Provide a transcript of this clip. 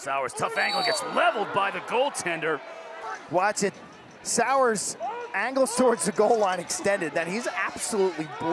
Sowers, tough angle, gets leveled by the goaltender. Watch it. Sowers angles towards the goal line extended. Then he's absolutely